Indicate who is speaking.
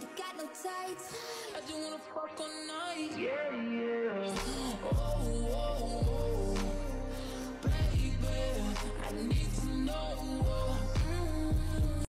Speaker 1: you got no tights.
Speaker 2: I just wanna fuck all night.
Speaker 3: Yeah, yeah.
Speaker 2: Oh, oh, oh, baby, I need to know.